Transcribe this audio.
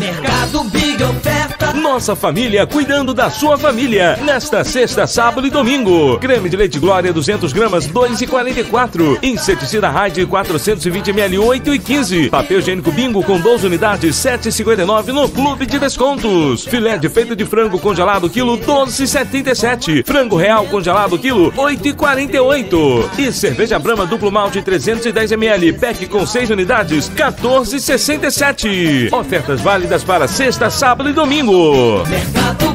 Mercado Big Oferta. Nossa família cuidando da sua família. Nesta sexta, sábado e domingo. Creme de leite Glória 200 gramas 2,44. Inseticida Raid 420 ml 8,15. Papel higiênico Bingo com 12 unidades 7,59 no Clube de Descontos. Filé de peito de frango congelado quilo 12,77. Frango real congelado quilo 8,48. E cerveja Brahma duplo malte 310 ml pack com 6 unidades 14,67. Ofertas válidas para sexta, sábado e domingo. Mercado